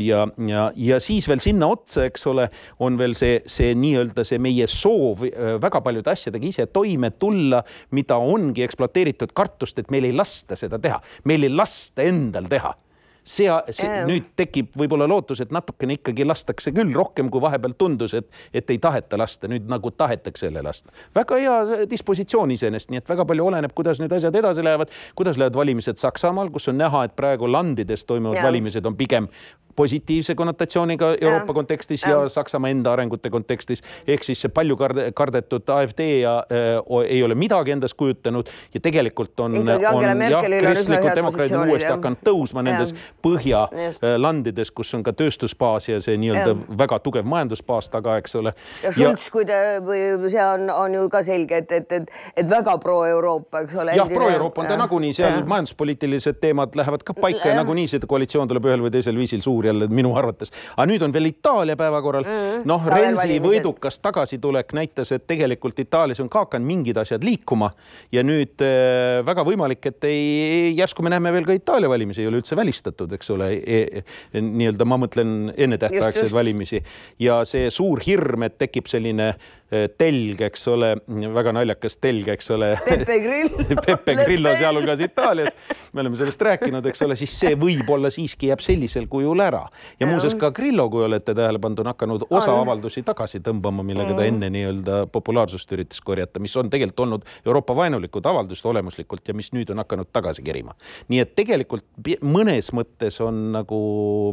ja, ja, ja siis veel sinna otsa, eks ole, on veel see, see nii-öelda see meie soov väga paljude asjadega ise toime tulla, mida ongi ekspluateeritud kartust, et meil ei lasta seda teha, meil ei lasta endal teha see, see Jaa. nüüd tekib võib-olla lootus, et natukene ikkagi lastakse küll rohkem, kui vahepeal tundus, et, et ei taheta lasta, nüüd nagu tahetakse jälle lasta. väga hea dispositsioon iseenesest, nii et väga palju oleneb, kuidas nüüd asjad edasi lähevad, kuidas lähevad valimised Saksamaal, kus on näha, et praegu landides toimuvad Jaa. valimised on pigem positiivse konnotatsiooniga Euroopa Jaa. kontekstis ja Jaa. Saksamaa enda arengute kontekstis ehk siis see palju karde, kardetud AfD ja äh, ei ole midagi endast kujutanud ja tegelikult on, on jah, kristlikud demokraadid on uuesti hakanud tõusma nendes põhjalandides, kus on ka tööstusbaas ja see nii-öelda väga tugev majandusbaas taga, eks ole. ja Schulz, kui ta see on, on ju ka selge, et, et, et, et väga pro-Euroopa, eks ole. jah, pro-Euroopa on ta nagunii, seal majanduspoliitilised teemad lähevad ka paika ja Jah. nagunii see koalitsioon tuleb ühel või teisel viisil suur jälle minu arvates. aga nüüd on veel Itaalia päevakorral. Mm.. noh, Ka veel Renzi võidukas tagasitulek näitas, et tegelikult Itaalias on ka hakanud mingid asjad liikuma. Ja nüüd äh, väga võimalik, et ei, järsku me näeme veel ka Itaalia valimisi, ei ole üldse välistatud, eks ole. E, e, nii-öelda ma mõtlen ennetähtaegseid valimisi. Ja see suur hirm, et tekib selline eh, telg, eks ole, väga naljakas telg, eks ole. Pepe Grillo. Pepe Grillo sealhulgas Itaalias, me oleme sellest rääkinud, eks ole, siis see võib-olla siiski jääb sellisel kujul ära. Ja muuseas ka Grillo, kui olete tähele pannud, on hakanud osa avaldusi tagasi tõmbama, millega ta enne nii-öelda populaarsust üritas korjata, mis on tegelikult olnud Euroopa vaenulikud avaldused olemuslikult ja mis nüüd on hakanud tagasi kerima. nii et tegelikult mõnes mõttes on nagu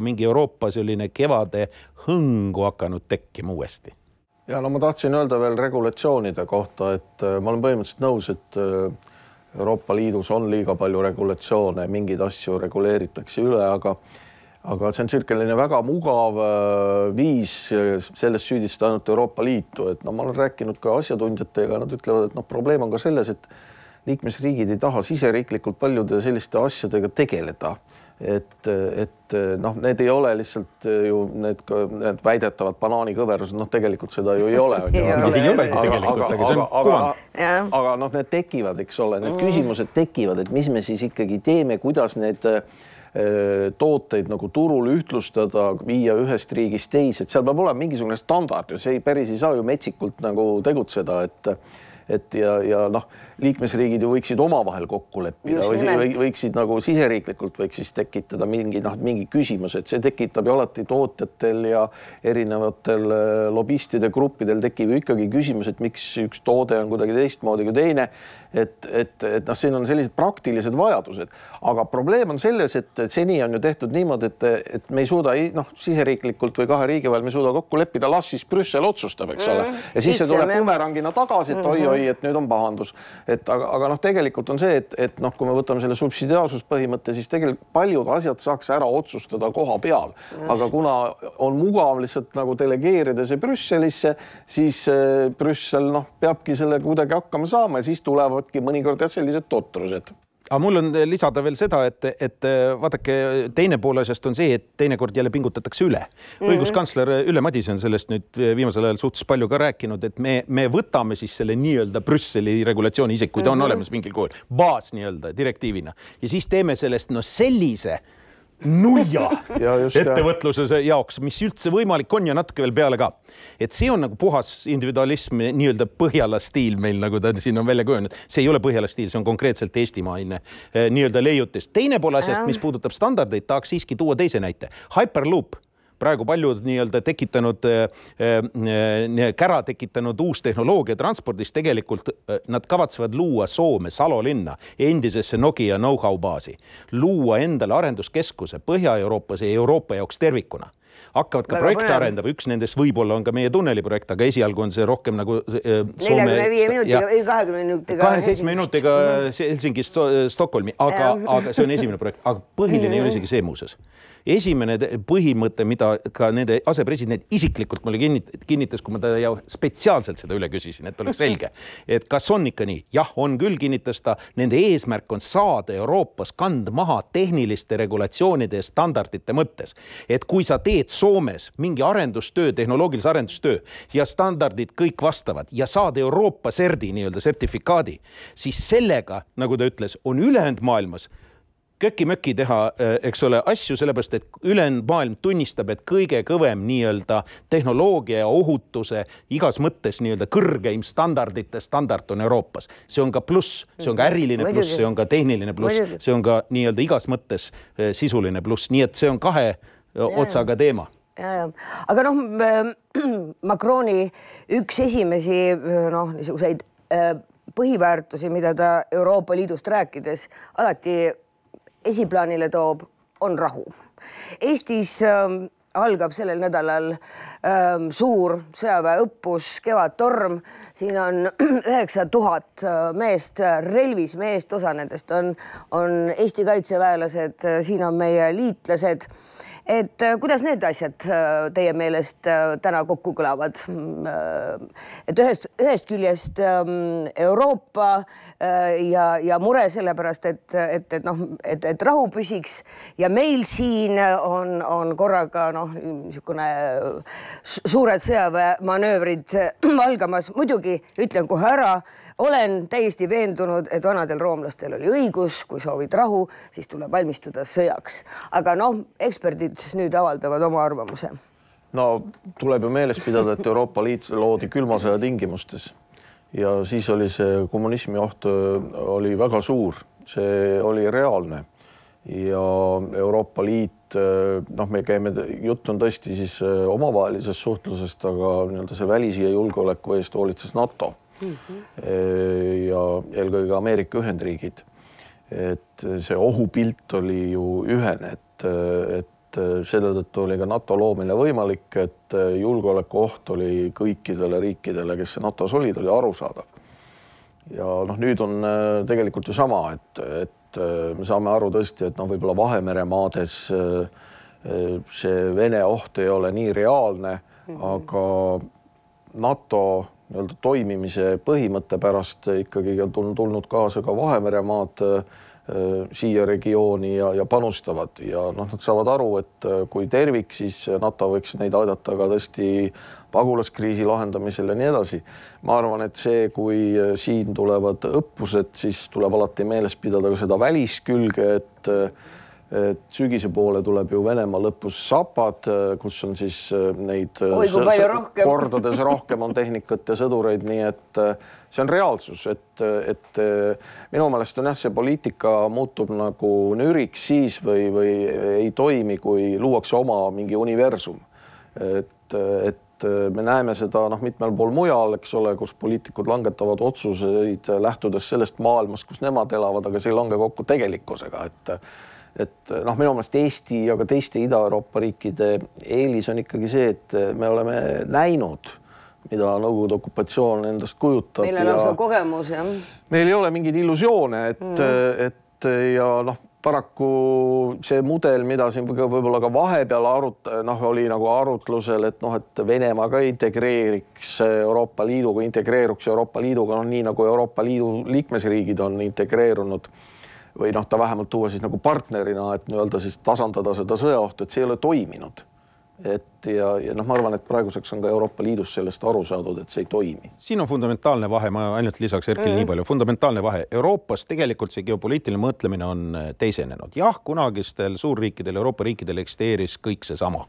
mingi Euroopa selline kevade hõngu hakanud tekkima uuesti. Ja no ma tahtsin öelda veel regulatsioonide kohta, et äh, ma olen põhimõtteliselt nõus, et äh, Euroopa Liidus on liiga palju regulatsioone, mingeid asju reguleeritakse üle, aga aga see on niisugune väga mugav äh, viis äh, selles süüdistada ainult Euroopa Liitu, et no ma olen rääkinud ka asjatundjatega, nad ütlevad, et noh, probleem on ka selles, et liikmesriigid ei taha siseriiklikult paljude selliste asjadega tegeleda. Et, et noh, need ei ole lihtsalt ju need, need väidetavad banaanikõverused, noh, tegelikult seda ju ei ole. Aga noh, need tekivad, eks ole, need küsimused tekivad, et mis me siis ikkagi teeme, kuidas need äh, tooteid nagu turul ühtlustada, viia ühest riigist teise, et seal peab olema mingisugune standard ju, see ei, päris ei saa ju metsikult nagu tegutseda, et et ja, ja noh, liikmesriigid ju võiksid omavahel kokku leppida Just või, võiksid nagu siseriiklikult võiks siis tekitada mingi noh, mingi küsimus, et see tekitab ju alati tootjatel ja erinevatel äh, lobistide gruppidel tekib ju ikkagi küsimus, et miks üks toode on kuidagi teistmoodi kui teine. et, et, et noh, siin on sellised praktilised vajadused, aga probleem on selles, et, seni on ju tehtud niimoodi, et, et me ei suuda noh, siseriiklikult või kahe riigi vahel me ei suuda kokku leppida, las siis Brüssel otsustab, eks ole, ja siis see tuleb bumerangina tagasi, et oi-oi, et nüüd on pahandus, et aga, aga noh, tegelikult on see, et, et noh, kui me võtame selle subsidiaarsuspõhimõtte, siis tegelikult paljud asjad saaks ära otsustada koha peal, aga kuna on mugav lihtsalt nagu delegeerida see Brüsselisse, siis äh, Brüssel noh, peabki sellega kuidagi hakkama saama ja siis tulevadki mõnikord jah, sellised totrused aga mul on lisada veel seda, et, et vaadake, teine pool asjast on see, et teinekord jälle pingutatakse üle mm. -hmm. õiguskantsler Ülle Madise on sellest nüüd viimasel ajal suhteliselt palju ka rääkinud, et me, me võtame siis selle nii-öelda Brüsseli regulatsiooni, isegi kui ta on mm -hmm. olemas mingil kujul, baas nii-öelda direktiivina ja siis teeme sellest no sellise nuia Ja ettevõtluse jaoks, mis üldse võimalik on ja natuke veel peale ka. et see on nagu puhas individualism, nii-öelda Põhjala stiil meil, nagu ta siin on välja kujunenud. see ei ole Põhjala stiil, see on konkreetselt eestimaine eh, nii-öelda leiutis. teine pool asjast, mis puudutab standardeid, tahaks siiski tuua teise näite. Hyperloop praegu paljud nii-öelda tekitanud äh,, kära tekitanud uus tehnoloogia transpordis tegelikult äh, nad kavatsevad luua Soome Salo linna endisesse Nokia know-how baasi, luua endale arenduskeskuse Põhja-Euroopas ja Euroopa jaoks tervikuna. Hakkavad ka Väga projekte arendama, üks nendest võib-olla on ka meie tunneliprojekt, aga esialgu on see rohkem nagu äh, neljakümne viie minutiga või kahekümne minutiga. kahekümne seitsme minutiga Helsingist Sto- Stockholmi, aga, aga see on esimene projekt, aga põhiline ei ole isegi see muuseas. Esimene te- põhimõte, mida ka nende asepresident isiklikult mulle kinnit- kinnitas, kui ma ta ja spetsiaalselt seda üle küsisin, et oleks selge, et kas on ikka nii, jah, on küll, kinnitas ta, nende eesmärk on saada Euroopas kand maha tehniliste regulatsioonide ja standardite mõttes. et kui sa teed Soomes mingi arendustöö, tehnoloogilise arendustöö ja standardid kõik vastavad ja saad Euroopa serdi nii-öelda sertifikaadi, siis sellega, nagu ta ütles, on ülejäänud maailmas köki-möki teha, eks ole, asju, sellepärast et ülejäänud maailm tunnistab, et kõige kõvem nii-öelda tehnoloogia ja ohutuse igas mõttes nii-öelda kõrgeim standardite standard on Euroopas. see on ka pluss, see on ka äriline Muidugi. pluss, see on ka tehniline pluss, see on ka nii-öelda igas mõttes eh, sisuline pluss, nii et see on kahe eh, otsaga teema. Ja, ja aga noh, Macroni üks esimesi noh, niisuguseid põhiväärtusi, mida ta Euroopa Liidust rääkides alati esiplaanile toob, on rahu. Eestis ähm, algab sellel nädalal ähm, suur sõjaväeõppus Kevadtorm, siin on üheksa tuhat äh, meest, relvis meest, osa nendest on, on Eesti kaitseväelased, siin on meie liitlased et äh, kuidas need asjad äh, teie meelest äh, täna kokku kõlavad? et ühest, ühest küljest ähm, Euroopa ja, ja mure sellepärast, et, et, et noh, et, et rahu püsiks ja meil siin on, on korraga noh, niisugune su- suured sõjaväemanöövrid algamas. muidugi ütlen kohe ära, olen täiesti veendunud, et vanadel roomlastel oli õigus, kui soovid rahu, siis tuleb valmistuda sõjaks. aga noh, eksperdid nüüd avaldavad oma arvamuse. no tuleb ju meeles pidada, et Euroopa Liit loodi külma sõja tingimustes ja siis oli see kommunismi oht öö, oli väga suur, see oli reaalne ja Euroopa Liit, noh, me käime, jutt on tõesti siis öö, omavahelisest suhtlusest, aga nii-öelda see välis- ja julgeoleku eest hoolitses NATO mm -hmm. ja eelkõige Ameerika Ühendriigid. et see ohupilt oli ju ühene, et, et selle tõttu oli ka NATO loomine võimalik, et julgeolekuoht oli kõikidele riikidele, kes NATO-s olid, oli arusaadav. ja noh, nüüd on äh, tegelikult ju sama, et, et äh, me saame aru tõesti, et noh, võib-olla Vahemere maades äh, see Vene oht ei ole nii reaalne mm, -hmm. aga NATO nii-öelda toimimise põhimõtte pärast ikkagi on tulnud, kaasa ka Vahemere maad äh, siia regiooni ja, ja panustavad ja noh, nad saavad aru, et äh, kui tervik, siis NATO võiks neid aidata ka tõesti pagulaskriisi lahendamisel ja nii edasi. ma arvan, et see, kui äh, siin tulevad õppused, siis tuleb alati meeles pidada ka seda väliskülge, et et sügise poole tuleb ju Venemaa lõpus Zapad, kus on siis äh, neid äh, Oi, rohkem. kordades rohkem on tehnikat ja sõdureid, nii et äh, see on reaalsus, et, et äh, minu meelest on jah, see poliitika muutub nagu nüriks siis või, või ei toimi, kui luuakse oma mingi universum. et, et me näeme seda noh, mitmel pool mujal, eks ole, kus poliitikud langetavad otsuseid lähtudes sellest maailmast, kus nemad elavad, aga see ei lange kokku tegelikkusega, et et noh, minu meelest Eesti ja ka teiste Ida-Euroopa riikide eelis on ikkagi see, et me oleme näinud, mida Nõukogude okupatsioon endast kujutab. meil on lausa kogemus jah. meil ei ole mingeid illusioone, et mm., et ja noh, paraku see mudel, mida siin võib- võib-olla ka vahepeal arut-, noh, oli nagu arutlusel, et noh, et Venemaa ka integreeriks Euroopa Liiduga, integreeruks Euroopa Liiduga, noh, nii nagu Euroopa Liidu liikmesriigid on integreerunud või noh, ta vähemalt tuua siis nagu partnerina, et nii-öelda siis tasandada seda sõjaohtu, et see ei ole toiminud. et ja, ja noh, ma arvan, et praeguseks on ka Euroopa Liidus sellest aru saadud, et see ei toimi. siin on fundamentaalne vahe, ma ainult lisaks Erkile mm. nii palju, fundamentaalne vahe. Euroopas tegelikult see geopoliitiline mõtlemine on äh, teisenenud. jah, kunagistel suurriikidel, Euroopa riikidel eksisteeris kõik seesama.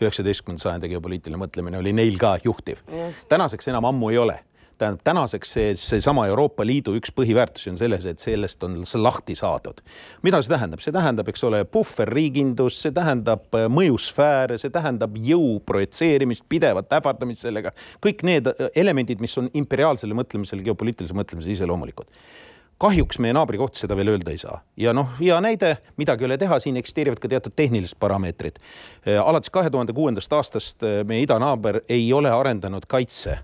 üheksateistkümnenda sajandi geopoliitiline mõtlemine oli neil ka juhtiv. tänaseks enam ammu ei ole tähendab, tänaseks see, seesama Euroopa Liidu üks põhiväärtusi on selles, et sellest on lahti saadud. mida see tähendab? see tähendab, eks ole, puhverriigindus, see tähendab äh, mõjusfääre, see tähendab jõu projitseerimist, pidevat ähvardamist sellega. kõik need äh, elemendid, mis on imperiaalsele mõtlemisele, geopoliitilisele mõtlemisele iseloomulikud kahjuks meie naabri kohta seda veel öelda ei saa ja noh, hea näide, midagi ei ole teha, siin eksisteerivad ka teatud tehnilised parameetrid. alates kahe tuhande kuuendast aastast meie idanaaber ei ole arendanud kaitse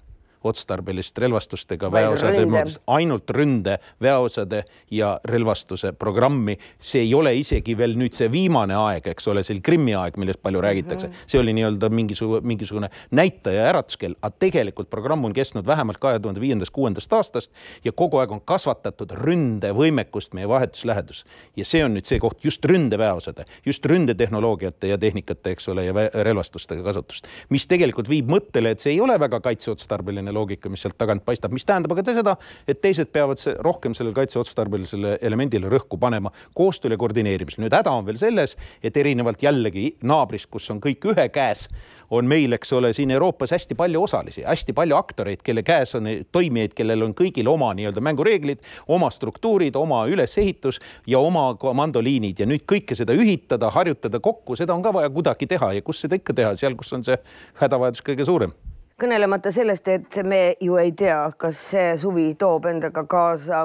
otstarbelist relvastustega väeosade moodust, ainult ründe, väeosade ja relvastuse programmi. see ei ole isegi veel nüüd see viimane aeg, eks ole, see oli Krimmi aeg, millest palju räägitakse mm, -hmm. see oli nii-öelda mingisugune, mingisugune näitaja äratuskell, aga tegelikult programm on kestnud vähemalt kahe tuhande viiendast, kuuendast aastast ja kogu aeg on kasvatatud ründevõimekust meie vahetus lähedus. ja see on nüüd see koht, just ründeväeosade, just ründetehnoloogiate ja tehnikate, eks ole, ja relvastustega kasutust, mis tegelikult viib mõttele, et see ei ole väga kaitseotstarbeline selline loogika, mis sealt tagant paistab, mis tähendab aga seda, et teised peavad see rohkem sellele kaitseotstarbelisele elemendile rõhku panema koostööl ja koordineerimisel. nüüd häda on veel selles, et erinevalt jällegi naabrist, kus on kõik ühe käes, on meil, eks ole, siin Euroopas hästi palju osalisi, hästi palju aktoreid, kelle käes on toimijaid, kellel on kõigil oma nii-öelda mängureeglid, oma struktuurid, oma ülesehitus ja oma komandoliinid. Ja nüüd kõike seda ühitada, harjutada kokku, seda on ka vaja kuidagi teha. Ja kus seda ikka teha, seal, kus on see hädavajadus kõige suurem kõnelemata sellest, et me ju ei tea, kas see suvi toob endaga kaasa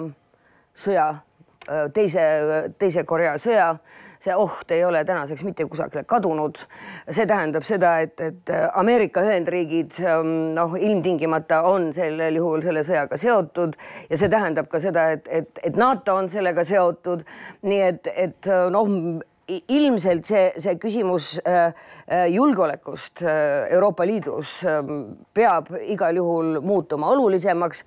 sõja, teise, teise Korea sõja. see oht ei ole tänaseks mitte kusagile kadunud. see tähendab seda, et, et Ameerika Ühendriigid noh, ilmtingimata on sellel juhul selle sõjaga seotud ja see tähendab ka seda, et, et, et NATO on sellega seotud. nii et, et noh ilmselt see, see küsimus äh, äh, julgeolekust äh, Euroopa Liidus ähm, peab igal juhul muutuma olulisemaks.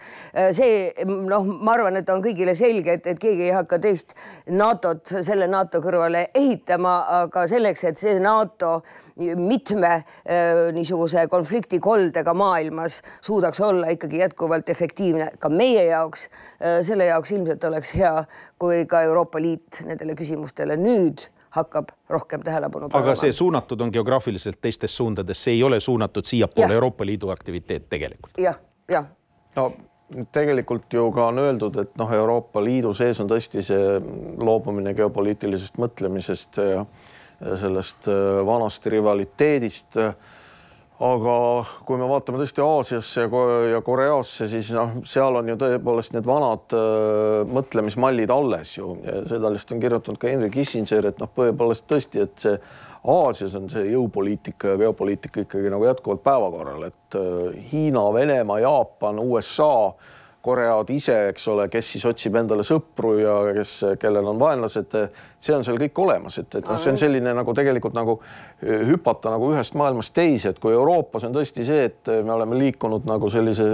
see noh, ma arvan, et on kõigile selge, et, et keegi ei hakka teist NATO-t selle NATO kõrvale ehitama, aga selleks, et see NATO mitme niisuguse konfliktikoldega maailmas suudaks olla ikkagi jätkuvalt efektiivne ka meie jaoks, selle jaoks ilmselt oleks hea, kui ka Euroopa Liit nendele küsimustele nüüd hakkab rohkem tähelepanu pöörama. aga see suunatud on geograafiliselt teistes suundades, see ei ole suunatud siiapoole Euroopa Liidu aktiviteet tegelikult ja,. jah, jah. no tegelikult ju ka on öeldud, et noh, Euroopa Liidu sees on tõesti see loobumine geopoliitilisest mõtlemisest ja sellest äh, vanast rivaliteedist aga kui me vaatame tõesti Aasiasse ja Koreasse, siis noh, seal on ju tõepoolest need vanad äh, mõtlemismallid alles ju. Seda lihtsalt on kirjutanud ka Henry Kissinger, et noh, tõepoolest tõesti, et see Aasias on see jõupoliitika ja geopoliitika ikkagi nagu jätkuvalt päevakorral, et äh, Hiina, Venemaa, Jaapan, USA Koread ise, eks ole, kes siis otsib endale sõpru ja kes, kellel on vaenlased, see on seal kõik olemas, et, et noh, see on selline nagu tegelikult nagu hüpata nagu ühest maailmast teise, et kui Euroopas on tõesti see, et me oleme liikunud nagu sellise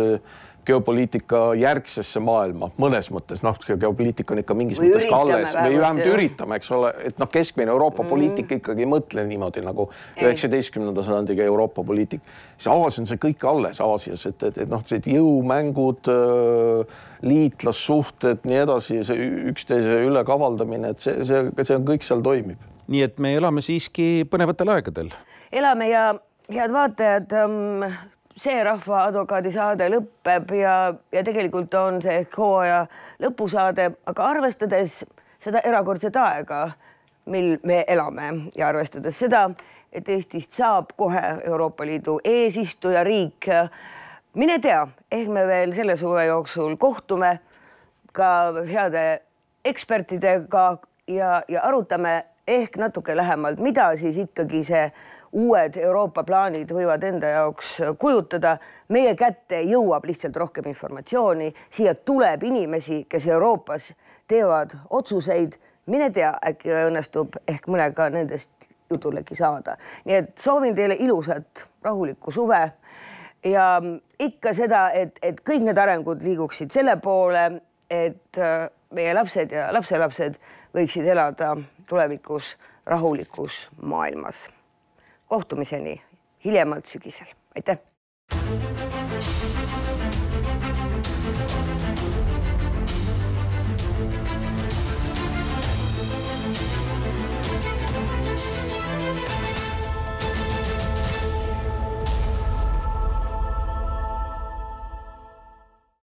geopoliitika järgsesse maailma mõnes mõttes, noh, geopoliitika on ikka mingis või mõttes ka alles või vähemalt üritame, eks ole, et noh, keskmine Euroopa mm. poliitika ikkagi ei mõtle niimoodi nagu üheksateistkümnenda sajandiga Euroopa poliitika. siis Aasias on see kõik alles Aasias, et, et, et noh, need jõumängud, liitlassuhted, nii edasi, see üksteise ülekavaldamine, et see, see, see on kõik seal toimib. nii et me elame siiski põnevatel aegadel. elame ja head vaatajad ähm, see Rahvaadvokaadi saade lõpeb ja, ja tegelikult on see ehk hooaja lõpusaade, aga arvestades seda erakordset aega, mil me elame ja arvestades seda, et Eestist saab kohe Euroopa Liidu eesistujariik. mine tea, ehk me veel selle suve jooksul kohtume ka heade ekspertidega ja, ja arutame ehk natuke lähemalt, mida siis ikkagi see uued Euroopa plaanid võivad enda jaoks kujutada. meie kätte jõuab lihtsalt rohkem informatsiooni, siia tuleb inimesi, kes Euroopas teevad otsuseid. mine tea, äkki õnnestub ehk mõnega nendest jutulegi saada. nii et soovin teile ilusat rahulikku suve ja ikka seda, et, et kõik need arengud liiguksid selle poole, et äh, meie lapsed ja lapselapsed võiksid elada tulevikus rahulikus maailmas kohtumiseni hiljemalt sügisel, aitäh.